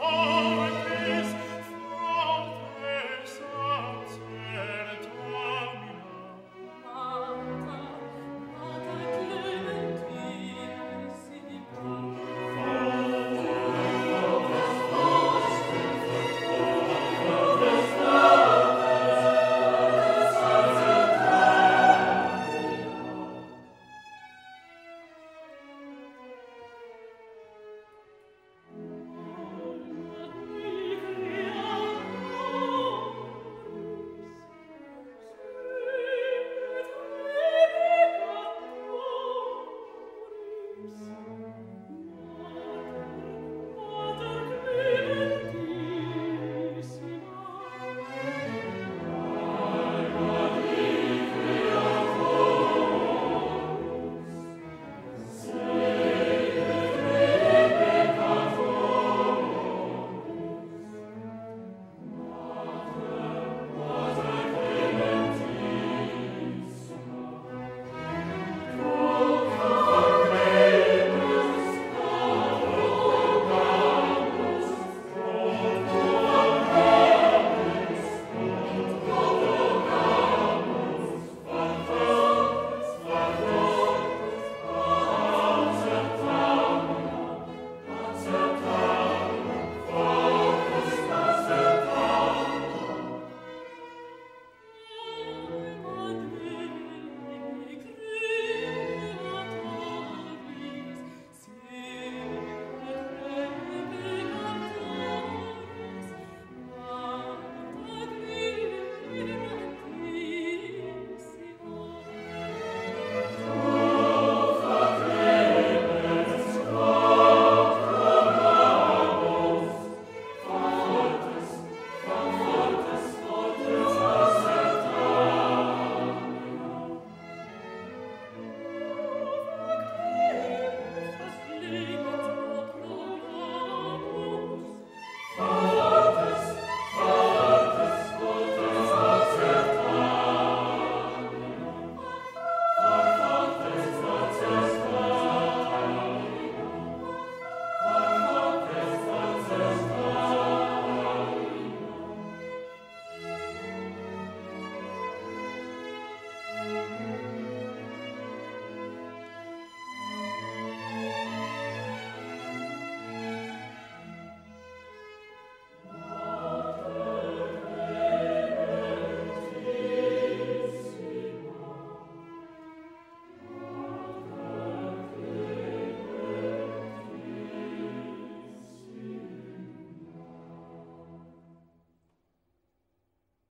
Oh!